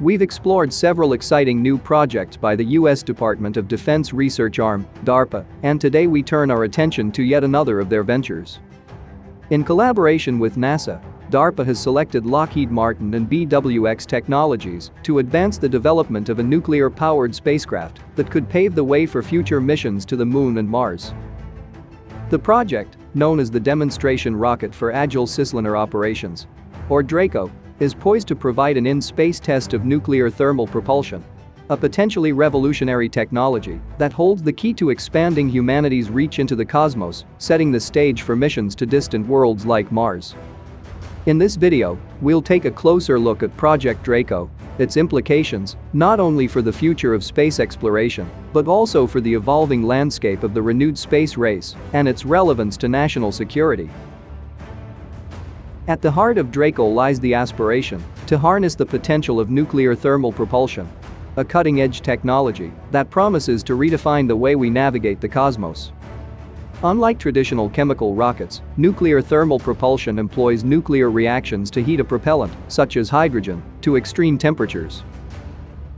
we've explored several exciting new projects by the US Department of Defense research arm, DARPA, and today we turn our attention to yet another of their ventures. In collaboration with NASA, DARPA has selected Lockheed Martin and BWX Technologies to advance the development of a nuclear-powered spacecraft that could pave the way for future missions to the Moon and Mars. The project, known as the Demonstration Rocket for Agile Cislunar Operations, or DRACO, is poised to provide an in-space test of nuclear thermal propulsion, a potentially revolutionary technology that holds the key to expanding humanity's reach into the cosmos, setting the stage for missions to distant worlds like Mars. In this video, we'll take a closer look at Project Draco, its implications, not only for the future of space exploration, but also for the evolving landscape of the renewed space race and its relevance to national security. At the heart of Draco lies the aspiration to harness the potential of nuclear thermal propulsion, a cutting-edge technology that promises to redefine the way we navigate the cosmos. Unlike traditional chemical rockets, nuclear thermal propulsion employs nuclear reactions to heat a propellant, such as hydrogen, to extreme temperatures.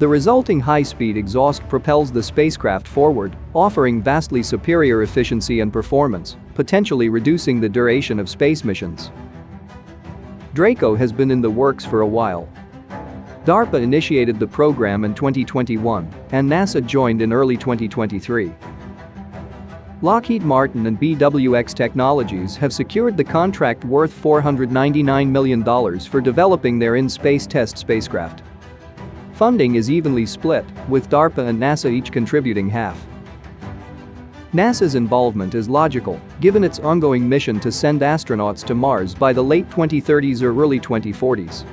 The resulting high-speed exhaust propels the spacecraft forward, offering vastly superior efficiency and performance, potentially reducing the duration of space missions. Draco has been in the works for a while. DARPA initiated the program in 2021, and NASA joined in early 2023. Lockheed Martin and BWX Technologies have secured the contract worth $499 million for developing their in-space test spacecraft. Funding is evenly split, with DARPA and NASA each contributing half. NASA's involvement is logical, given its ongoing mission to send astronauts to Mars by the late 2030s or early 2040s.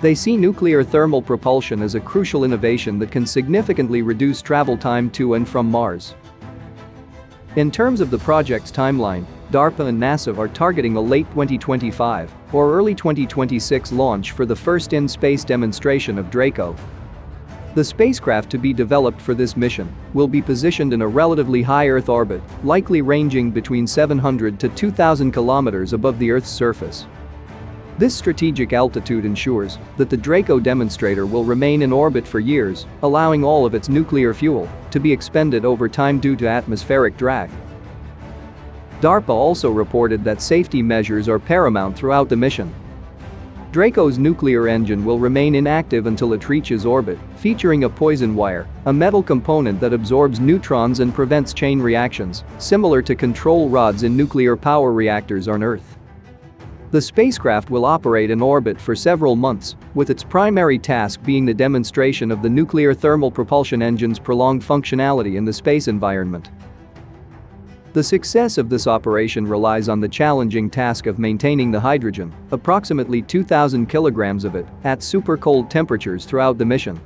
They see nuclear thermal propulsion as a crucial innovation that can significantly reduce travel time to and from Mars. In terms of the project's timeline, DARPA and NASA are targeting a late 2025 or early 2026 launch for the first in-space demonstration of Draco. The spacecraft to be developed for this mission will be positioned in a relatively high Earth orbit, likely ranging between 700 to 2,000 kilometers above the Earth's surface. This strategic altitude ensures that the Draco demonstrator will remain in orbit for years, allowing all of its nuclear fuel to be expended over time due to atmospheric drag. DARPA also reported that safety measures are paramount throughout the mission. Draco's nuclear engine will remain inactive until it reaches orbit, featuring a poison wire, a metal component that absorbs neutrons and prevents chain reactions, similar to control rods in nuclear power reactors on Earth. The spacecraft will operate in orbit for several months, with its primary task being the demonstration of the nuclear thermal propulsion engine's prolonged functionality in the space environment. The success of this operation relies on the challenging task of maintaining the hydrogen, approximately 2,000 kilograms of it, at super cold temperatures throughout the mission.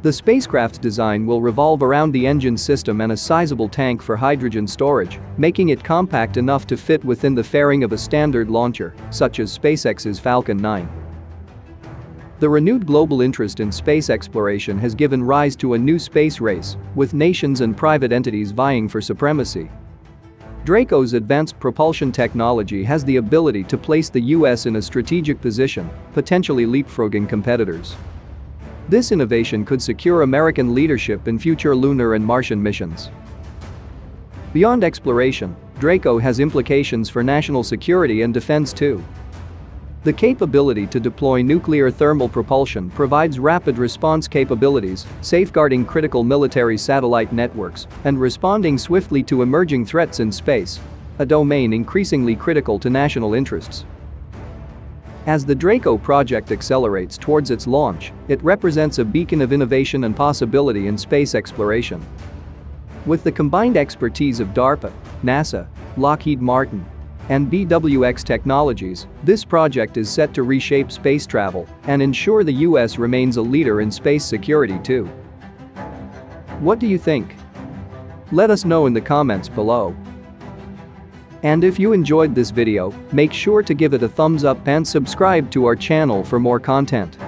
The spacecraft's design will revolve around the engine system and a sizable tank for hydrogen storage, making it compact enough to fit within the fairing of a standard launcher, such as SpaceX's Falcon 9. The renewed global interest in space exploration has given rise to a new space race, with nations and private entities vying for supremacy. Draco's advanced propulsion technology has the ability to place the US in a strategic position, potentially leapfrogging competitors. This innovation could secure American leadership in future lunar and Martian missions. Beyond exploration, Draco has implications for national security and defense too. The capability to deploy nuclear thermal propulsion provides rapid response capabilities, safeguarding critical military satellite networks, and responding swiftly to emerging threats in space, a domain increasingly critical to national interests. As the Draco project accelerates towards its launch, it represents a beacon of innovation and possibility in space exploration. With the combined expertise of DARPA, NASA, Lockheed Martin, and BWX Technologies, this project is set to reshape space travel and ensure the US remains a leader in space security too. What do you think? Let us know in the comments below. And if you enjoyed this video, make sure to give it a thumbs up and subscribe to our channel for more content.